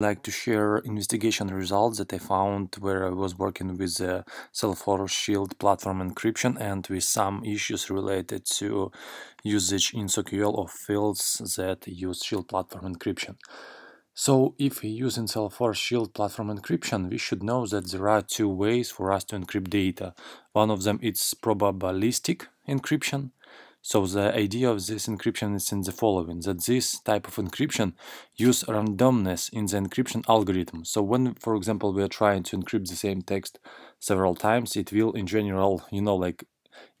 like to share investigation results that I found where I was working with the Salesforce Shield platform encryption and with some issues related to usage in SQL of fields that use Shield platform encryption. So if we use in Salesforce Shield platform encryption, we should know that there are two ways for us to encrypt data. One of them is probabilistic encryption, so the idea of this encryption is in the following, that this type of encryption use randomness in the encryption algorithm. So when, for example, we are trying to encrypt the same text several times, it will in general, you know, like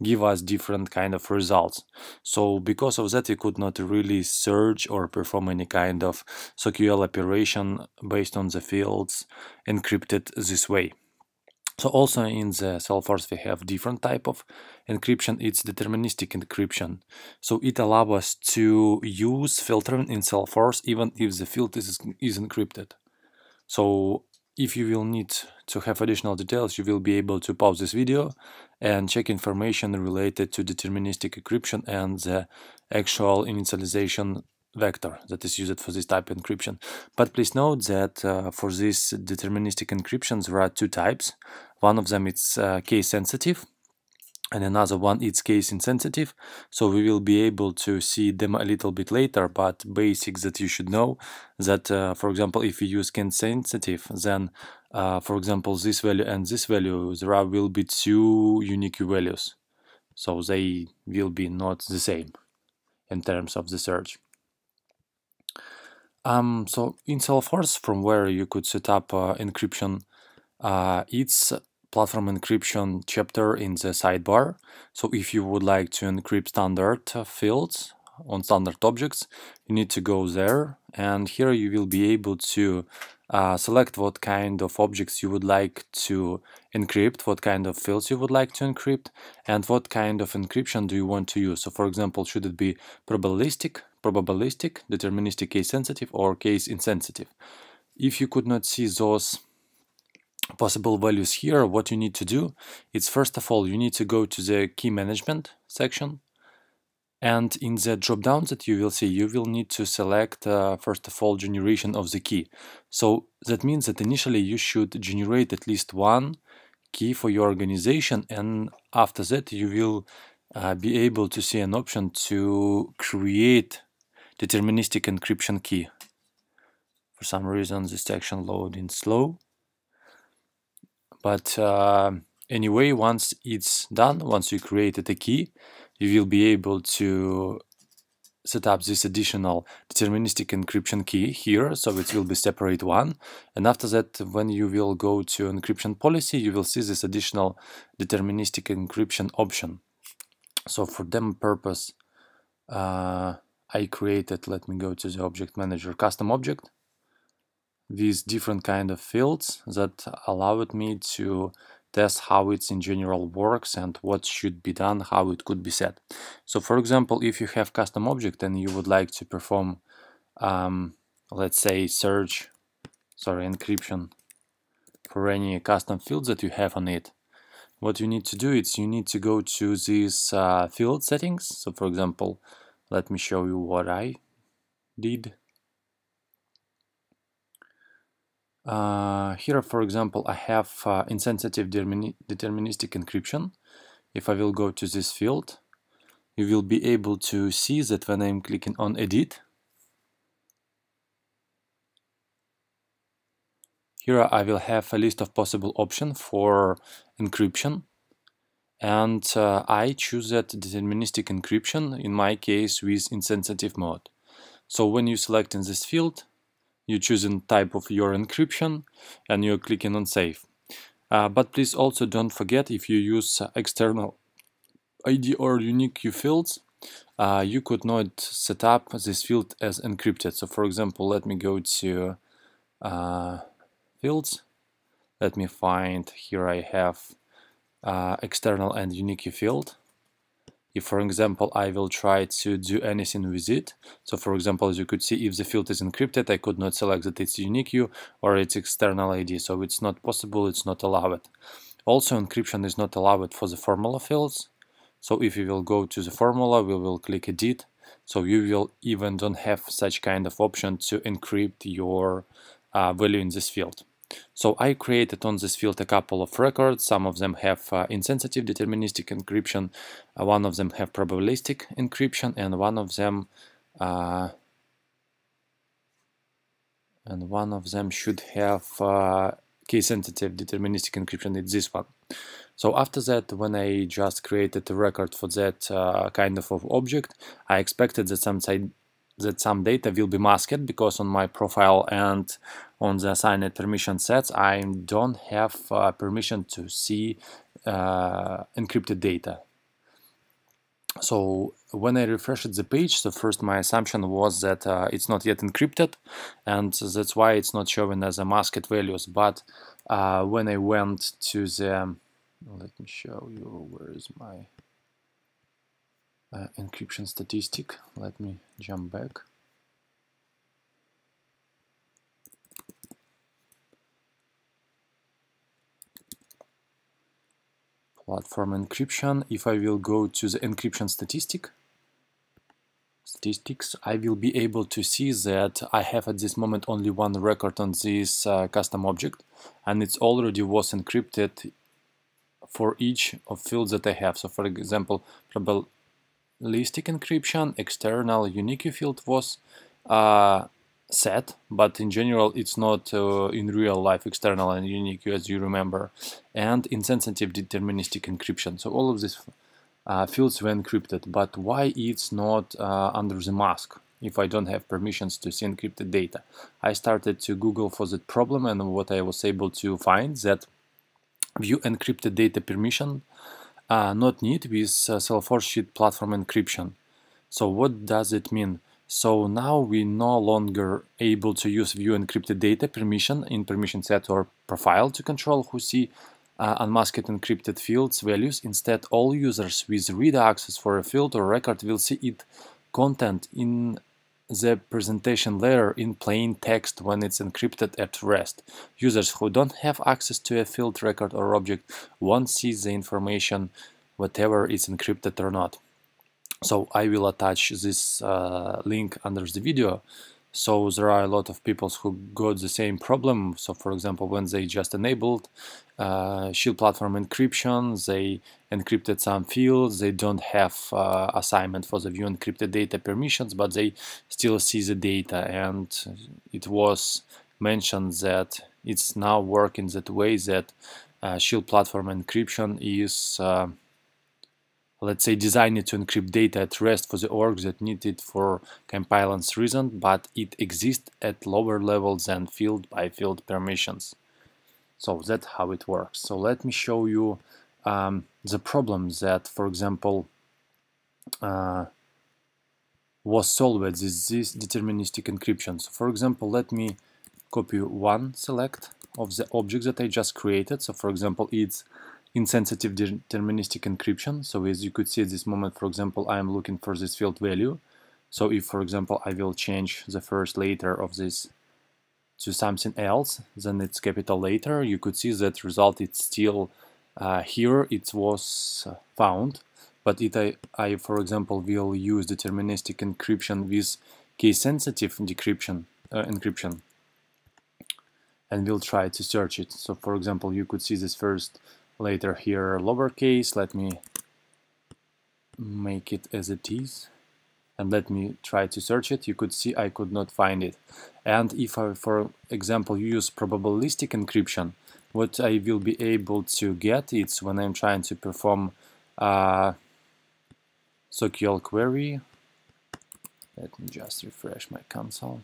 give us different kind of results. So because of that, we could not really search or perform any kind of SQL operation based on the fields encrypted this way. So also in the Salesforce we have different type of encryption. It's deterministic encryption. So it allows us to use filtering in Salesforce even if the field is, is encrypted. So if you will need to have additional details, you will be able to pause this video and check information related to deterministic encryption and the actual initialization vector that is used for this type of encryption. But please note that uh, for these deterministic encryptions there are two types. One of them is uh, case sensitive and another one is case insensitive so we will be able to see them a little bit later but basics that you should know that uh, for example if you use case sensitive then uh, for example this value and this value there will be two unique values so they will be not the same in terms of the search um, so in Salesforce, from where you could set up uh, encryption, uh, it's platform encryption chapter in the sidebar. So if you would like to encrypt standard fields on standard objects, you need to go there. And here you will be able to uh, select what kind of objects you would like to encrypt, what kind of fields you would like to encrypt, and what kind of encryption do you want to use. So for example, should it be probabilistic, probabilistic, deterministic case sensitive, or case insensitive? If you could not see those possible values here, what you need to do is first of all, you need to go to the key management section and in the drop down that you will see, you will need to select uh, first of all generation of the key. So that means that initially you should generate at least one key for your organization and after that you will uh, be able to see an option to create deterministic encryption key. For some reason this section loading slow. But uh, anyway, once it's done, once you created a key, you will be able to set up this additional deterministic encryption key here, so it will be separate one. And after that, when you will go to encryption policy, you will see this additional deterministic encryption option. So for them purpose, uh, I created, let me go to the object manager, custom object, these different kind of fields that allowed me to test how it in general works and what should be done, how it could be set. So for example, if you have custom object and you would like to perform, um, let's say search, sorry, encryption for any custom fields that you have on it, what you need to do is you need to go to these uh, field settings. So for example, let me show you what I did. Uh, here, for example, I have uh, insensitive deterministic encryption. If I will go to this field, you will be able to see that when I'm clicking on edit, here I will have a list of possible options for encryption and uh, I choose that deterministic encryption in my case with insensitive mode. So when you select in this field, you choosing type of your encryption and you're clicking on save. Uh, but please also don't forget if you use external ID or unique key fields, uh, you could not set up this field as encrypted. So for example, let me go to uh, fields. Let me find here I have uh, external and unique field. If for example I will try to do anything with it so for example as you could see if the field is encrypted I could not select that it's unique or its external ID so it's not possible it's not allowed. Also encryption is not allowed for the formula fields. So if you will go to the formula we will click edit. So you will even don't have such kind of option to encrypt your uh, value in this field. So I created on this field a couple of records. Some of them have uh, insensitive deterministic encryption, uh, one of them have probabilistic encryption, and one of them uh, and one of them should have uh, case-sensitive deterministic encryption. It's this one. So after that, when I just created a record for that uh, kind of object, I expected that some side that some data will be masked because on my profile and on the assigned permission sets I don't have uh, permission to see uh, encrypted data. So when I refreshed the page, so first my assumption was that uh, it's not yet encrypted and that's why it's not showing as a masked values. But uh, when I went to the, let me show you where is my uh, encryption statistic. Let me jump back. Platform encryption. If I will go to the encryption statistic, statistics, I will be able to see that I have at this moment only one record on this uh, custom object and it's already was encrypted for each of fields that I have. So for example, probabilistic encryption, external unique field was uh, set, but in general it's not uh, in real life external and unique as you remember, and insensitive deterministic encryption. So all of these uh, fields were encrypted, but why it's not uh, under the mask? if I don't have permissions to see encrypted data. I started to Google for that problem and what I was able to find that view encrypted data permission uh, not need with uh, Salesforce platform encryption. So what does it mean? So now we no longer able to use view encrypted data permission in permission set or profile to control who see uh, unmasked encrypted fields values. Instead, all users with read access for a field or record will see it content in the presentation layer in plain text when it's encrypted at rest. Users who don't have access to a field record or object won't see the information whatever is encrypted or not. So I will attach this uh, link under the video. So there are a lot of people who got the same problem. So for example, when they just enabled uh, Shield platform encryption, they encrypted some fields, they don't have uh, assignment for the view encrypted data permissions, but they still see the data. And it was mentioned that it's now working that way that uh, Shield platform encryption is uh, let's say designed to encrypt data at rest for the orgs that need it for compliance reason, but it exists at lower levels than field by field permissions. So that's how it works. So let me show you um, the problem that, for example, uh, was solved with this, this deterministic encryption. So for example, let me copy one select of the object that I just created. So for example, it's insensitive deterministic encryption. So as you could see at this moment, for example, I am looking for this field value. So if, for example, I will change the first letter of this to something else, then it's capital letter, you could see that result it's still uh, here, it was found. But if I, I, for example, will use deterministic encryption with case-sensitive decryption, uh, encryption, and we'll try to search it. So, for example, you could see this first later here. Lowercase let me make it as it is and let me try to search it. You could see I could not find it. And if I for example use probabilistic encryption what I will be able to get it's when I'm trying to perform a SOQL query. Let me just refresh my console.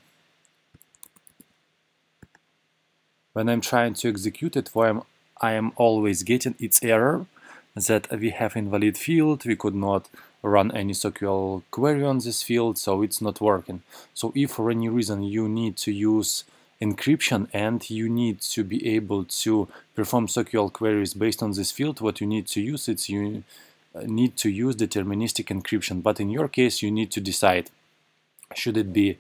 When I'm trying to execute it for I'm I am always getting its error that we have invalid field, we could not run any SQL query on this field, so it's not working. So if for any reason you need to use encryption and you need to be able to perform SQL queries based on this field, what you need to use is you uh, need to use deterministic encryption. But in your case, you need to decide, should it be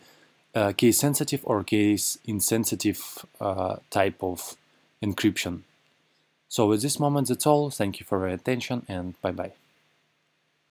uh, case sensitive or case insensitive uh, type of encryption. So at this moment that's all. Thank you for your attention and bye bye.